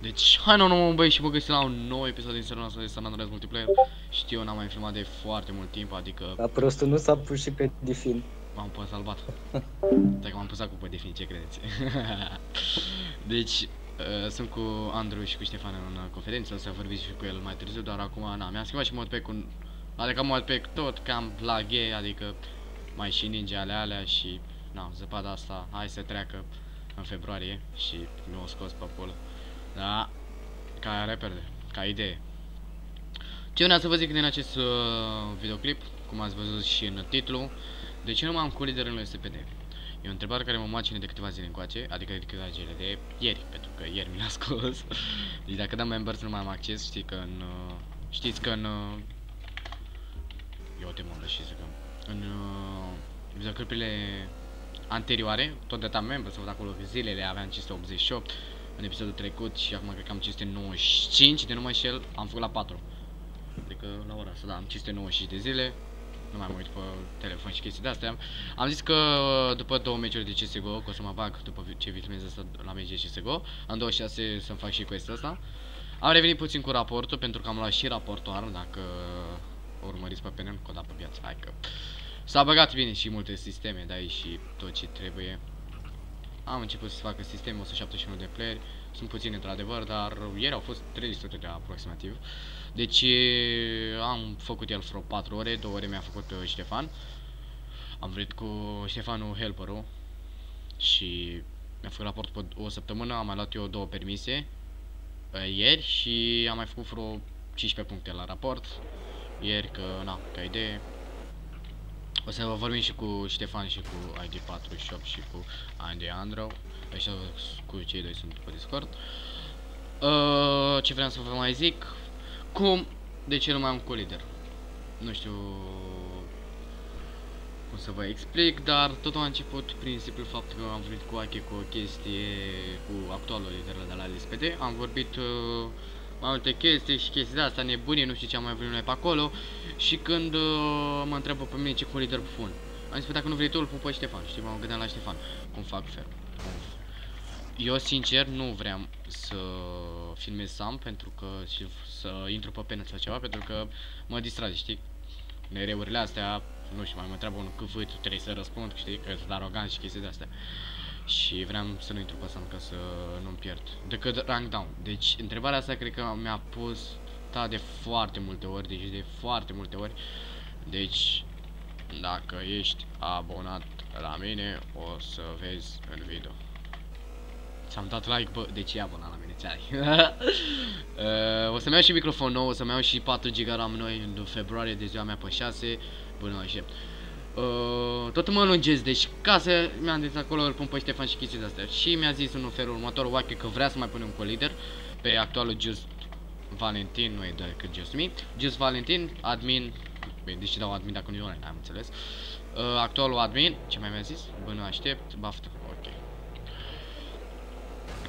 Deci, hai nu, nu, băi, și vă găsim la un nou episod din seria noastră de San Andreas Multiplayer. Știu, n-am mai filmat de foarte mult timp, adică Dar prostul nu s-a pus și pe defin. m-am pus salvat. Dacă m-am pus acum pe defini, ce credeți? deci, uh, sunt cu Andrew și cu Ștefan în uh, conferință, o să vorbiți și cu el mai târziu, dar acum, na, mi-am schimbat și modpack cu... Adică modpack tot cam la gay, adică mai și ninja ale alea și... Na, zăpada asta, hai să treacă în februarie și mi-o scos pe pulă. Da, ca repede, ca idee. Ce vreau să vă zic din acest uh, videoclip, cum ați văzut și în titlu, de ce nu m-am cu lider în SPD? E o întrebare care mă macine de câteva zile încoace, adică de câteva zile de ieri, pentru că ieri mi l-a scos. Deci dacă dăm members nu mai am acces, știi că în... Uh, știți că în... Uh, eu te mă și zic că în uh, videoclipele anterioare, tot data members, să văd acolo zilele, aveam 588 în episodul trecut și acum cred că am 595, de nu mă înșel, am făcut la 4. Adică la ora asta, da, am 595 de zile, nu mai mă uit pe telefon și chestii de-astea. Am zis că după două meciuri de CSGO, că o să mă bag după ce filmez asta la meci de CSGO, în 26 să-mi fac și quest asta. Am revenit puțin cu raportul, pentru că am luat și raportoar, dacă urmăriți pe PNM, că o da pe piață, hai că... S-a băgat bine și multe sisteme, da, și tot ce trebuie. Am început să facă sisteme, 171 de player, sunt puțini într-adevăr, dar ieri au fost 300 de aproximativ. Deci am făcut el vreo 4 ore, 2 ore mi-a făcut uh, Ștefan. Am venit cu Ștefanul helperul și mi-a făcut raport pe o săptămână, am mai luat eu două permise uh, ieri și am mai făcut vreo 15 puncte la raport ieri, că na, ca idee. O să vorbim și cu Ștefan și cu ID48 și cu Andy Andrew. Așa cu cei doi sunt pe Discord. Uh, ce vreau să vă mai zic? Cum? De ce nu mai am cu lider? Nu știu cum să vă explic, dar totul a început prin simplu fapt că am vorbit cu Ache cu o chestie cu actualul lider de la LSPD. Am vorbit uh, mai multe chestii și chestii de asta nebunii, nu știu ce am mai vrut noi pe acolo. Și când uh, mă întreabă pe mine ce cu lider pun, am zis, dacă nu vrei tu, îl pun pe Ștefan. Știi, mă gândeam la Ștefan, cum fac fel. Eu, sincer, nu vreau să filmez Sam pentru că și să intru pe penă sau ceva, pentru că mă distrage, știi? Mereurile astea, nu știu, mai mă întreabă un cuvânt, trebuie să răspund, știi, că sunt arogant și chestii de astea. Și vreau să nu intru pe Sam ca să nu-mi pierd. Decât rank down. Deci, întrebarea asta cred că mi-a pus ta de foarte multe ori, deci de foarte multe ori. Deci, dacă ești abonat la mine, o să vezi în video. Ți-am dat like, bă, de ce e abonat la mine, ți uh, O să-mi iau și microfon nou, o să-mi iau și 4 GB RAM noi în februarie de ziua mea pe 6 Bun, nu aștept uh, Tot mă lungesc, deci ca să mi-am zis acolo, îl pun pe Ștefan și chestii de-astea Și mi-a zis în felul următor, Wache, că vrea să mai punem un lider Pe actualul Just Valentin, nu e decât Just Me. Just Valentin, admin Bine, deci dau admin dacă nu e online, am înțeles. Uh, Actualul admin, ce mai mi-a zis? Bă, nu aștept, baftă, ok.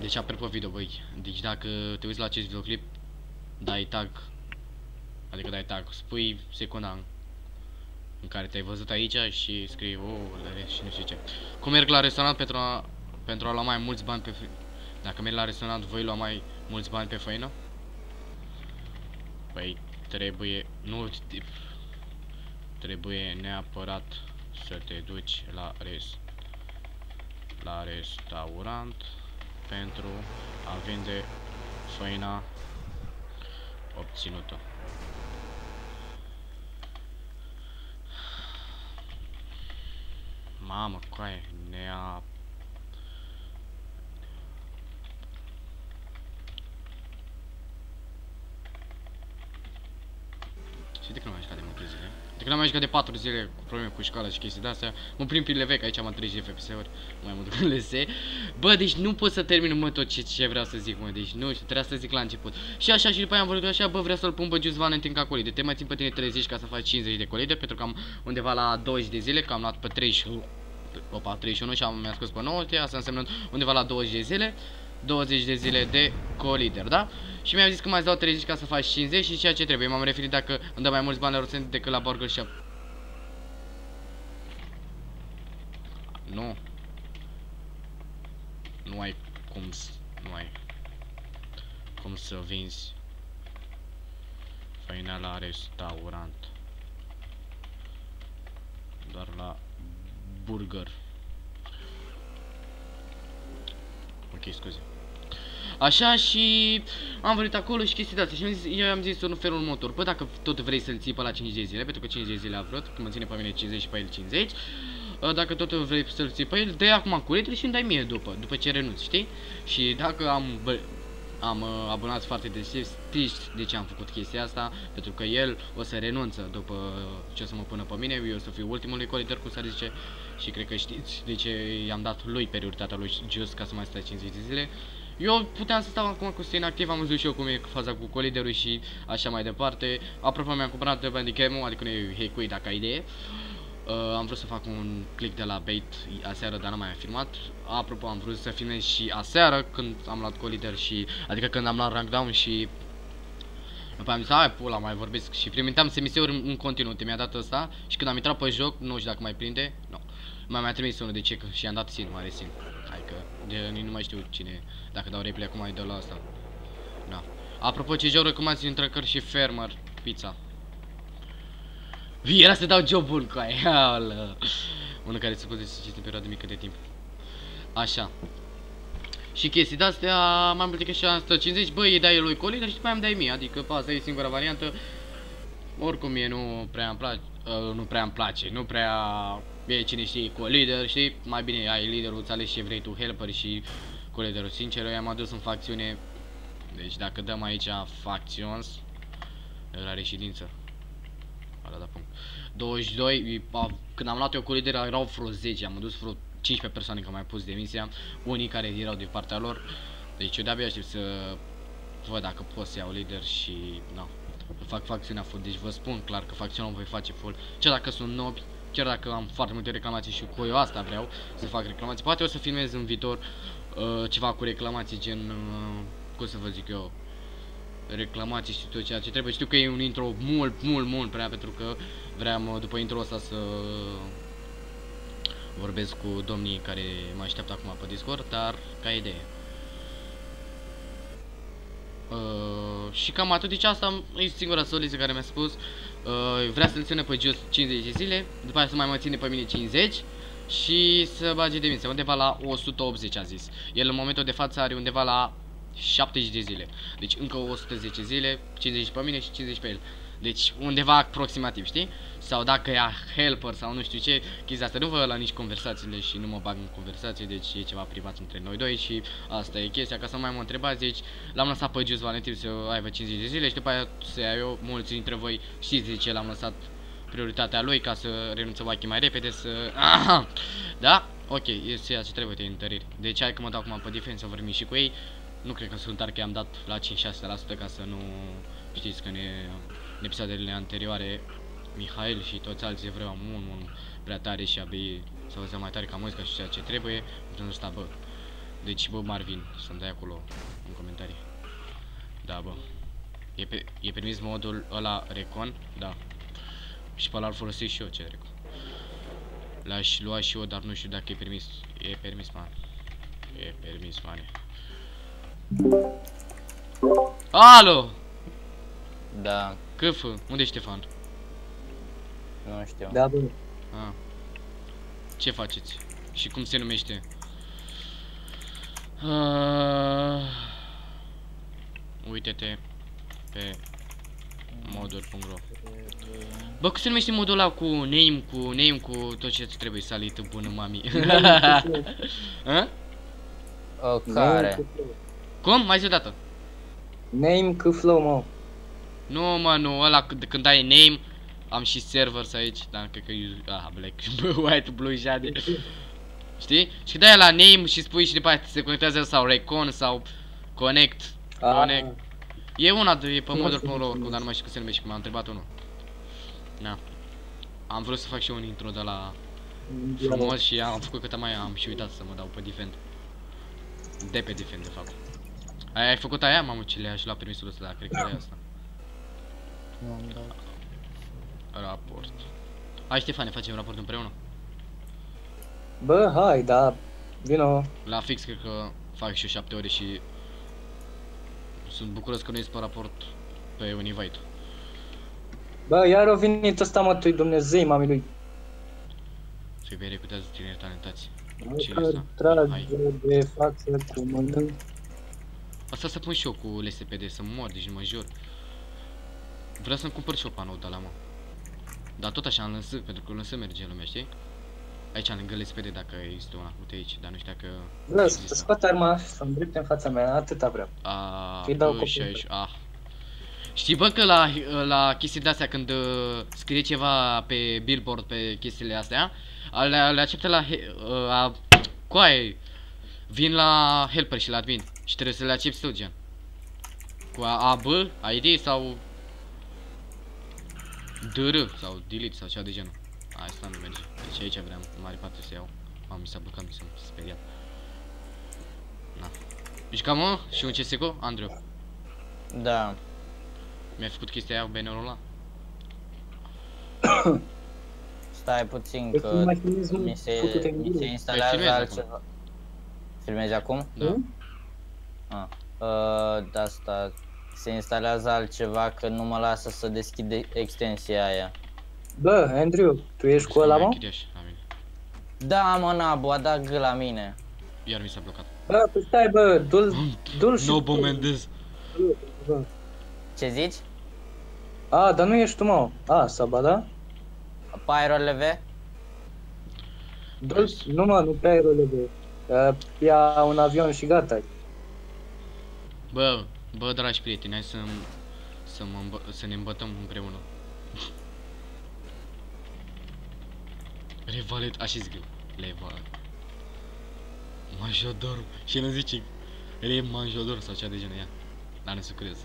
Deci apropo video, băi, deci dacă te uiți la acest videoclip, dai tag, adică dai tag, spui secunda în care te-ai văzut aici și scrii, oh, și nu știu ce. Cum merg la restaurant pentru a, pentru a lua mai mulți bani pe Dacă mergi la restaurant, voi lua mai mulți bani pe făină? Păi, trebuie, nu, trebuie neapărat să te duci la res, la restaurant pentru a vinde făina obținută. Mamă, coaie, ne-a... Și de când nu mai de multe zile? De când am mai jucat de 4 zile cu probleme cu școala și chestii de-astea, mă prim prin LV, că aici am 30 de FPS-uri, mai mult decât LS. Bă, deci nu pot să termin mă tot ce, ce vreau să zic, mă, deci nu știu, trebuia să zic la început. Și așa și după aia am vorbit așa, bă, vreau să-l pun pe Just Valentin ca colide. Te mai țin pe tine 30 ca să faci 50 de colide, pentru că am undeva la 20 de zile, că am luat pe 30, opa, 31 și am mi-a scos pe 9, asta înseamnă undeva la 20 de zile. 20 de zile de co-lider, da? Și mi-a zis că mai dau 30 ca să faci 50 și ceea ce trebuie. M-am referit dacă îmi dă mai mulți bani la Rosen decât la Burger Shop. Nu. Nu ai cum să... Nu ai. cum să vinzi făina la restaurant. Doar la burger. Ok, scuze. Așa și am venit acolo și chestii de astea și am zis, eu am zis în felul următor, păi dacă tot vrei să-l ții pe la 5 de zile, pentru că 5 de zile a vrut, că mă ține pe mine 50 și pe el 50, uh, dacă tot vrei să-l ții pe el, dă acum cu letri și îmi dai mie după, după ce renunți, știi? Și dacă am, bă, am uh, abonat foarte de știți de ce am făcut chestia asta, pentru că el o să renunță după ce o să mă pună pe mine, eu o să fiu ultimul colider, cum să zice, și cred că știți de ce i-am dat lui prioritatea lui just ca să mai stai 50 de zile. Eu puteam să stau acum cu Stein activ, am văzut și eu cum e faza cu coliderul și așa mai departe. Apropo, mi-am cumpărat de Bandicam, adică nu e hei dacă ai idee. Uh, am vrut să fac un click de la bait aseară, dar n-am mai filmat. Apropo, am vrut să filmez și aseară când am luat colider și... Adică când am luat rank down și... După am zis, hai pula, mai vorbesc și primitam semiseuri în, în continuu, mi-a dat ăsta și când am intrat pe joc, nu știu dacă mai prinde, nu. Mai mi-a trimis unul de ce și i-am dat sin, mare sin. Hai că de, nu mai știu cine, dacă dau replay acum mai dă la asta. Da. Apropo, ce joc recomand între căr și Fermer, pizza. Era să dau job bun cu aia, Unul care se poate să citi în perioadă mică de timp. Așa. Și chestii de-astea m-am plătit și am 150, băi, îi dai lui Colin și după aia îmi dai mie, adică asta e singura variantă. Oricum mie nu prea îmi place, uh, nu prea îmi place, nu prea e cine știe cu lider, știi? Mai bine ai liderul, îți alegi ce vrei tu, helper și cu liderul. Sincer, eu am adus în facțiune, deci dacă dăm aici factions, la reședință. Ala da punct. 22, când am luat eu cu lider erau vreo 10, am adus vreo 15 persoane că mai pus demisia, unii care erau de partea lor. Deci eu de-abia aștept să văd dacă pot să iau lider și, nu, fac facțiunea full. Deci vă spun clar că facțiunea o voi face full. Ce dacă sunt nobi, chiar dacă am foarte multe reclamații și cu eu asta vreau să fac reclamații. Poate o să filmez în viitor uh, ceva cu reclamații gen, uh, cum să vă zic eu, reclamații și tot ceea ce trebuie. Știu că e un intro mult, mult, mult prea pentru că vreau după intro ăsta să vorbesc cu domnii care mă așteaptă acum pe Discord, dar ca idee. Uh, și cam atât, deci asta e singura soluție care mi-a spus uh, Vrea să-l ține pe jos 50 de zile, după aceea să mai mă ține pe mine 50 Și să bage demisia, undeva la 180 a zis El în momentul de față are undeva la 70 de zile Deci încă 110 zile, 50 pe mine și 50 pe el deci undeva aproximativ, știi? Sau dacă e helper sau nu știu ce, chestia asta. Nu vă la nici conversațiile și nu mă bag în conversație, deci e ceva privat între noi doi și asta e chestia. Ca să mai mă întrebați, deci l-am lăsat pe Just Valentin să aibă 50 de zile și după aia să iau eu, mulți dintre voi știți de ce l-am lăsat prioritatea lui ca să renunță Wacky mai repede să... Aha! Da? Ok, este ceea ce trebuie de întăriri. Deci hai că mă dau acum pe defense să vorbim și cu ei. Nu cred că sunt tare că i-am dat la 5-6% ca să nu știți că ne în episoadele anterioare Mihail și toți alții vreau mult, mult prea tare și abia să vă mai tare ca muzica și ceea ce trebuie pentru ăsta, bă. Deci, bă, Marvin, să-mi dai acolo în comentarii. Da, bă. E, pe, e permis modul ăla Recon? Da. Și pe ăla îl folosesc și eu, ce Recon. L-aș lua și eu, dar nu știu dacă e permis. E permis, man. E permis, man. Alo! Da, Câfă, unde e Ștefan? nu știu. Da, bă. Ah. Ce faceți? Și cum se numește? Uh, Uite-te pe modul.ro Bă, cum se numește modul ăla cu name, cu name, cu tot ce trebuie salit bună mami? A? O, care? Cum? Mai zi o dată. Name cu flow, mă. Nu, mă, nu, ăla când, când ai name, am și servers aici, dar cred că e, ah, black, white, blue, jade. Știi? Și dai la name și spui și după aia se conectează sau recon sau connect. Ah. Connect. E una de, e pe Nu modul știu pe cum oricum, se dar nu mai știu cum se numește, că m-a întrebat unul. Da. Am vrut să fac și eu un intro de la frumos și am făcut câte mai am și uitat să mă dau pe defend. De pe defend, de fapt. Ai, ai făcut aia, mamă, ce le-aș lua permisul ăsta, dar cred că e asta. Nu am dat. Raport. Hai Ștefane, facem raport împreună. Bă, hai, da. Vino. La fix cred că fac și eu 7 ore și Sunt bucuros că nu ești pe raport pe un invite. Bă, iar a venit ăsta mă, tu Dumnezei, mami lui. Și vei recrutează tineri talentați. Ce Că e asta? trage Hai. de față cu mână. Asta să pun și eu cu LSPD, să mor, deci nu mă jur. Vreau să-mi cumpăr și eu panou de la mă. Dar tot așa în lăsă, pentru că în lăsă merge lumea, știi? Aici, lângă LSPD, dacă există una, uite aici, dar nu știu dacă... Bă, există. să scot arma și să îndrepte în fața mea, atâta vreau. A, Îi dau bă, copii. și aici, ah. Știi bă că la, la chestii de-astea când uh, scrie ceva pe billboard pe chestiile astea, a- le, le acceptă la he, uh, a, coaie, vin la helper și la admin și trebuie să le accepti tu gen. Cu A, A, B, ID sau DR sau delete sau ceva de genul. A, Asta nu merge. Deci aici vreau în mare parte să iau. Am mi s-a blocat, mi s-a speriat. Na. Jucam mă și un CSGO, Andrew. Da. Mi-ai făcut chestia aia cu bannerul ăla? Stai puțin Deci că nu mai filmezi, mă, mi se, făcut-te în mi se gură. instalează filmezi acum. altceva. Filmezi acum? Da. Hmm? Ah. Uh, de asta se instalează altceva că nu mă lasă să deschid e- extensia aia. Bă, Andrew, tu ești cu ăla, mă? Închideaș la mine. Da, mă, Nabu, a dat G la mine. Iar mi s-a blocat. Bă, păi stai, bă, dul, dul și... No Bo Mendez. Bă. Ce zici? A, dar nu ești tu, mă. A, Saba, da? Pyro LV? Dul, nu, mă, nu pe aerole, bă. Uh, ia un avion și gata. Bă, bă, dragi prieteni, hai să să, mă îmbă, să ne îmbătăm împreună. Revalet, așa zic eu. Revalet. Majodor. Și el îmi zice, Re Majodor sau cea de genul ea. Dar nu sunt curios.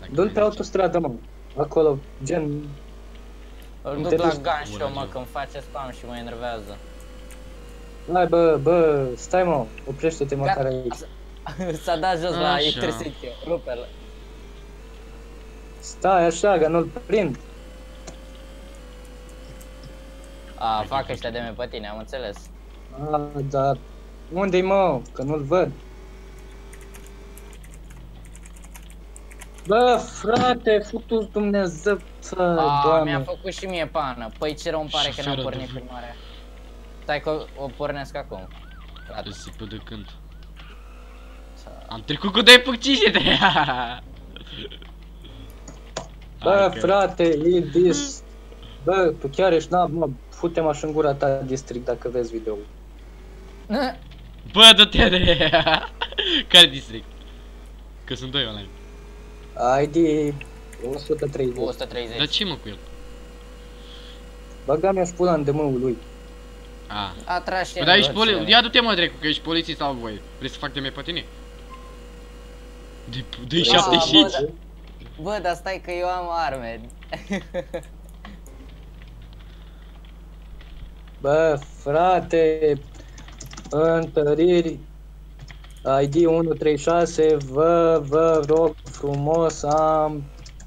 Dacă Dul mi pe zice. autostradă, mă. Acolo, gen... Îl Nu duc te la duci cu gun show, ura, mă, Geo. când face spam și mă enervează. Hai, bă, bă, stai, mă. Oprește-te măcar Gata. aici. S-a dat jos la Așa. Electricity, rupe-l. Stai așa, că nu-l prind. A, fac ăștia de pe tine, am înțeles. A, dar... Unde-i, mă? Că nu-l văd. Bă, frate, futu Dumnezeu, ță, A, mi-a doamne. făcut și mie pană. Păi ce rău îmi pare că n-am Șoferă pornit de- filmarea. Stai că o pornesc acum. Gata. Râsipă de cânt. Am trecut cu 2 puccișe de Bă, frate, e dis... Bă, tu chiar ești nab, mă, fute-mă așa în gura ta district dacă vezi video Bă, du-te de Care district? Că sunt doi online. ID 130. 130. Dar ce mă cu el? Băga mi-aș pula în demâul lui. A. A tras și Păi dar ești el, poli... ce- Ia du-te mă drecu, că ești polițist sau voi. Vrei să fac de pe tine? De, de Ah, 75? bă, da. Bă, dar stai că eu am arme. Bă, frate, întăriri ID 136, vă, vă rog frumos, am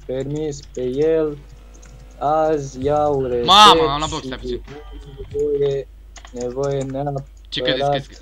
permis pe el, azi iau reset Mamă, am la box, și stai puțin. Nevoie, nevoie neapărat Ce credeți că